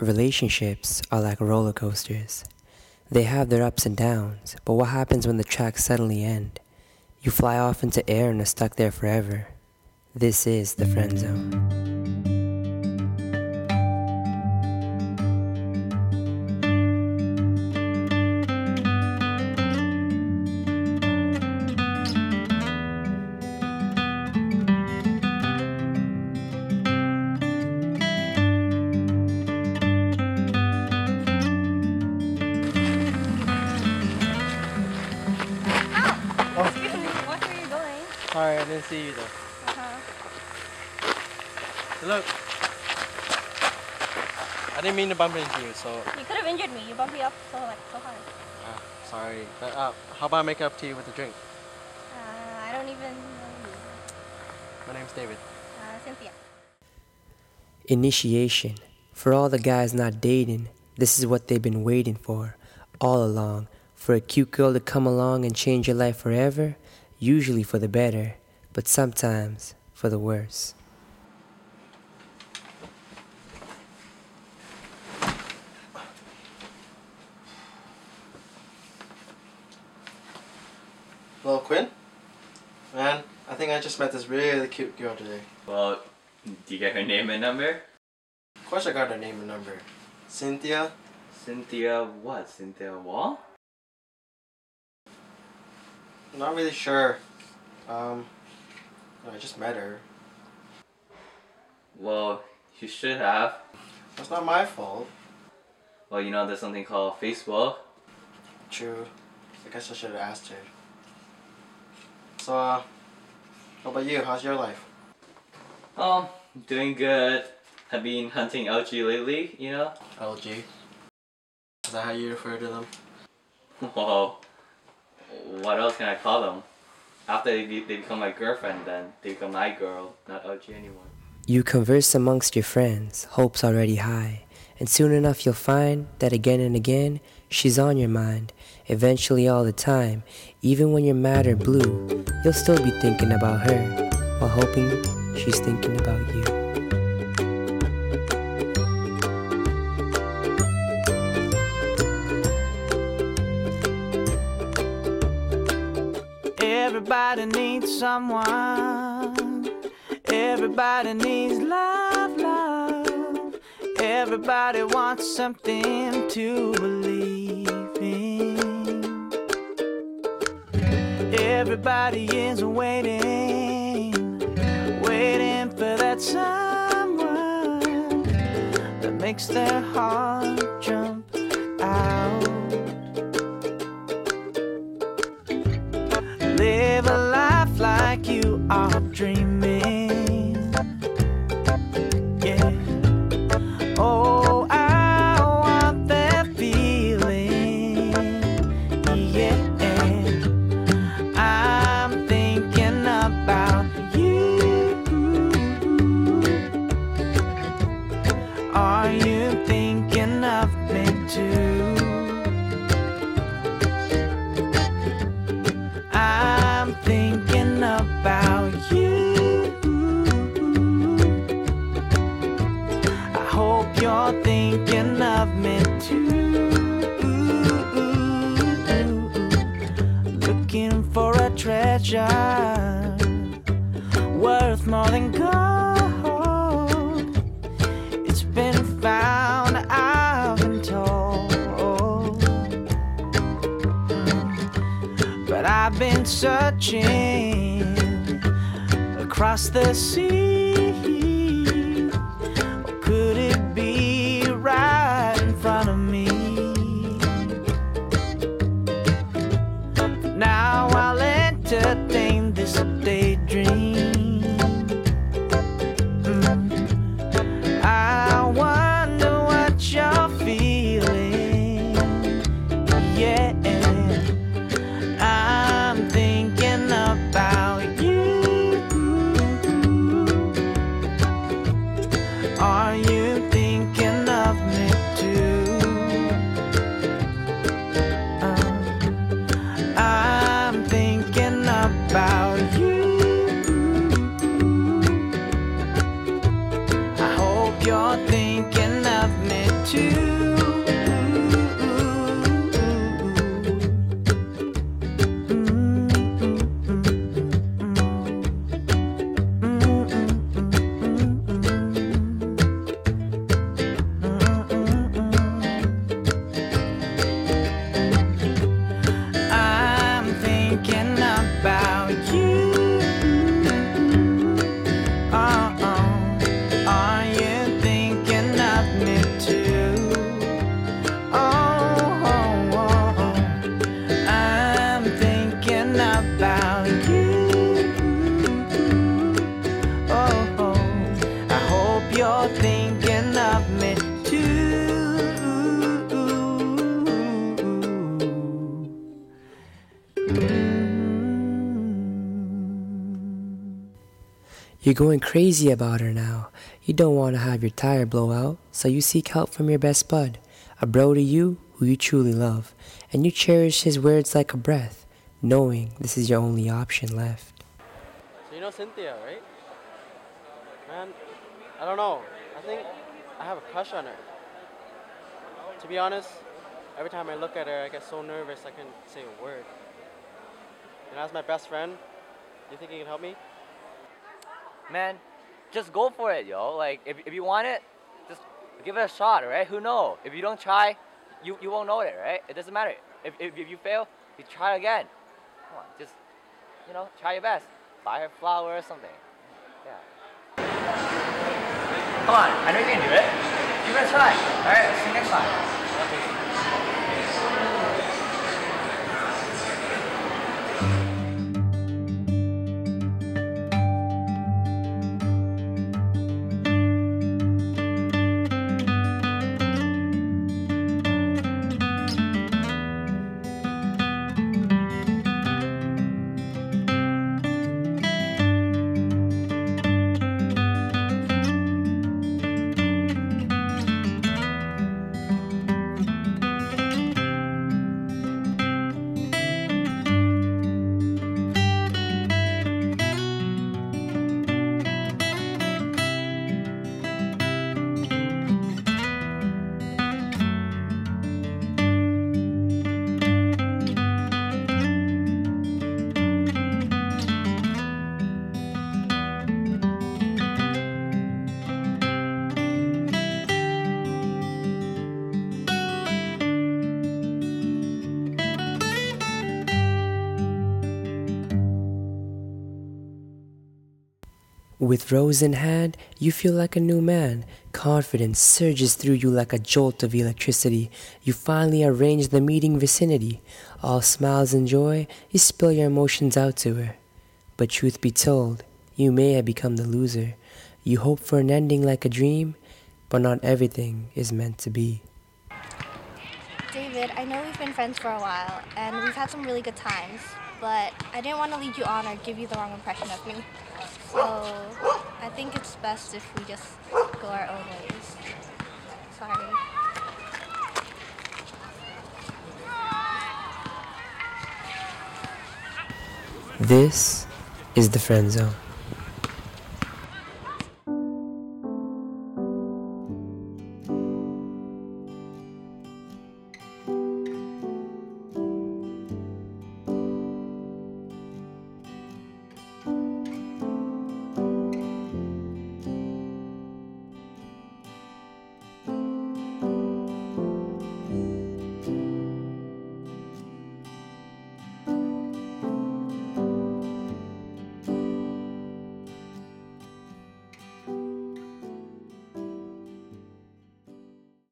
Relationships are like roller coasters. They have their ups and downs, but what happens when the tracks suddenly end? You fly off into air and are stuck there forever. This is the friend zone. Didn't see you though. Uh-huh. Look. I didn't mean to bump into you, so You could have injured me. You bumped me up so like so hard. uh, sorry. But uh, how about I make up to you with a drink? Uh, I don't even know you. My name's David. Uh, Cynthia. Initiation. For all the guys not dating, this is what they've been waiting for all along. For a cute girl to come along and change your life forever, usually for the better, but sometimes for the worse. Hello, Quinn. Man, I think I just met this really cute girl today. Well, do you get her name and number? Of course, I got her name and number. Cynthia. Cynthia what? Cynthia Wall? Not really sure. Um, I just met her. Well, you should have. That's not my fault. Well, you know there's something called Facebook. True. I guess I should have asked her. So, uh, how about you? How's your life? Oh, doing good. I've been hunting LG lately, you know? LG. Is that how you refer to them? Whoa. What else can I call them? After they, they become my girlfriend, then they become my girl, not uh, LG anymore. You converse amongst your friends, hopes already high, and soon enough you'll find that again and again she's on your mind. Eventually, all the time, even when you're mad or blue, you'll still be thinking about her while hoping she's thinking about you. Everybody needs someone. Everybody needs love, love. Everybody wants something to believe in. Everybody is waiting, waiting for that someone that makes their heart dreaming. Yeah. Oh, I want that feeling. Yeah. I'm thinking about you. Are you thinking thinking of me too. Looking for a treasure worth more than gold. It's been found, I've been told. But I've been searching across the sea. I'm You're going crazy about her now. You don't want to have your tire blow out, so you seek help from your best bud, a bro to you who you truly love, and you cherish his words like a breath, knowing this is your only option left. So you know Cynthia, right? Man, I don't know. I think I have a crush on her. To be honest, every time I look at her, I get so nervous I can't say a word. And as my best friend, do you think you can help me? Man, just go for it, yo. Like, if, if you want it, just give it a shot, right? Who know? If you don't try, you, you won't know it, right? It doesn't matter. If, if, if you fail, you try again. Come on, just, you know, try your best. Buy her flower or something. Yeah. Come on, I know you can do it. Give it a try. All right, see you next time. With rose in hand, you feel like a new man. Confidence surges through you like a jolt of electricity. You finally arrange the meeting vicinity. All smiles and joy, you spill your emotions out to her. But truth be told, you may have become the loser. You hope for an ending like a dream, but not everything is meant to be. David, I know we've been friends for a while, and we've had some really good times, but I didn't want to lead you on or give you the wrong impression of me. So I think it's best if we just go our own ways. Sorry. This is the friend zone.